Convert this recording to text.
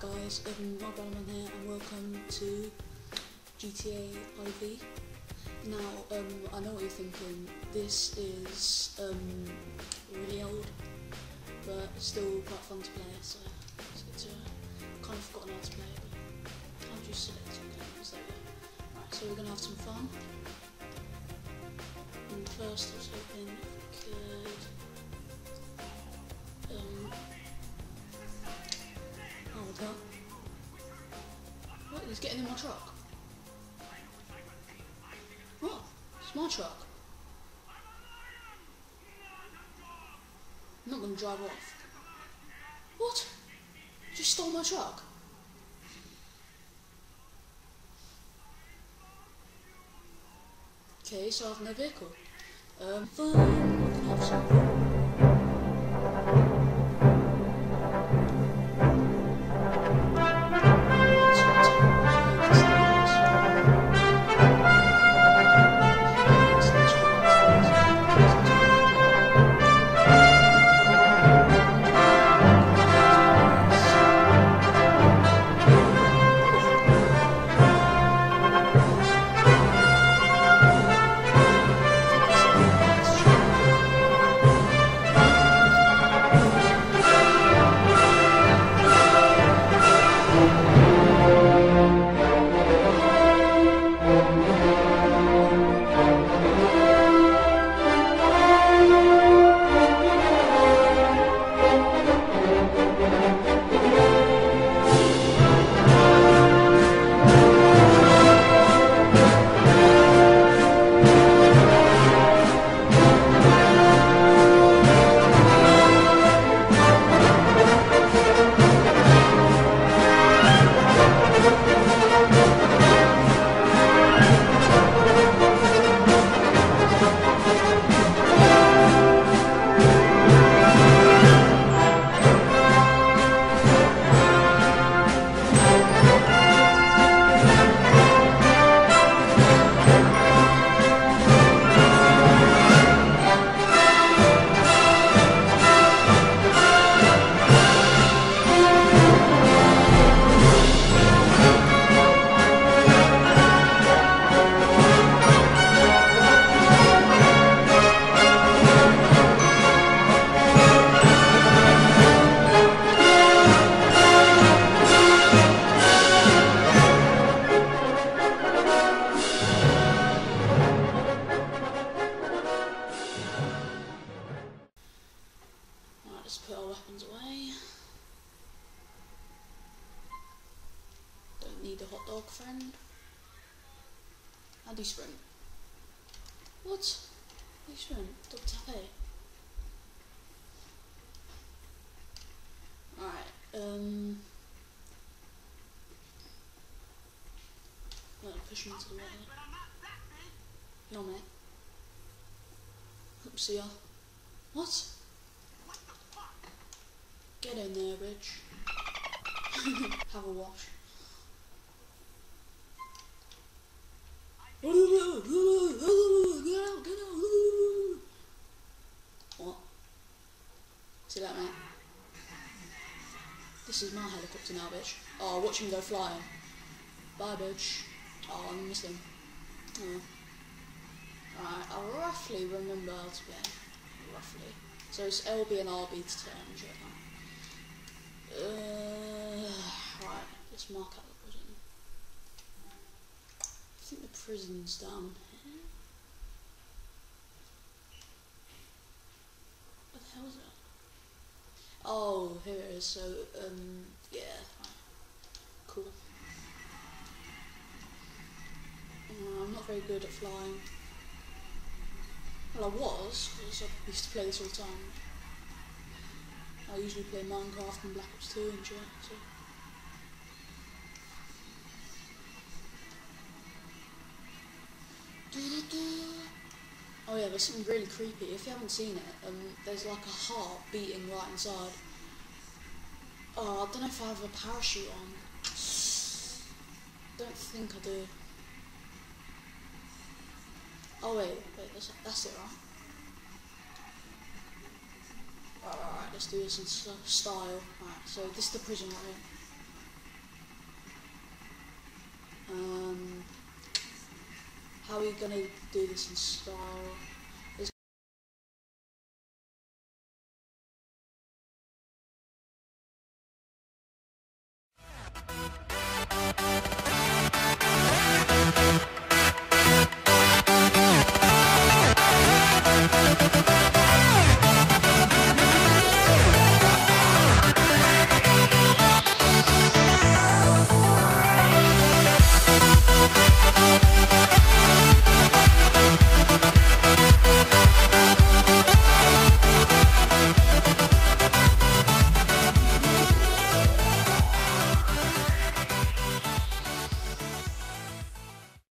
Guys, um, Rob Bellman here and welcome to GTA IV. Now, um, I know what you're thinking, this is um, really old, but still quite fun to play, so it's, uh, kind of forgotten how to play but how do you select your games? Right, so we're going to have some fun. And first I was hoping we could um, Hold. What? He's getting in my truck. What? It's my truck. I'm not gonna drive off. What? Just stole my truck. Okay, so I have no vehicle. Um, gonna have Let's put our weapons away. Don't need a hot dog friend. How do sprint? What? Do you sprint? Double tap A. Alright, um... Well, push me into the water. Yo, mate. Hope see ya. What? Get in there, bitch. Have a wash. What? See that, mate? This is my helicopter now, bitch. Oh, watch him go flying. Bye, bitch. Oh, I missed him. Oh. Right, I roughly remember how to play. Roughly. So it's LB and RB to turn. Uh, right, let's mark out the prison. I think the prison's down here. What the hell is that? Oh, here it is. So, um, yeah, cool. Uh, I'm not very good at flying. Well, I was, because I used to play this all the time. I usually play Minecraft and Black Ops 2 and shit, so. Oh yeah, there's something really creepy. If you haven't seen it, um, there's like a heart beating right inside. Oh, I don't know if I have a parachute on. Don't think I do. Oh wait, wait, that's, that's it, right? let's do this in style. Right, so this is the prison right here. Um, how are we gonna do this in style?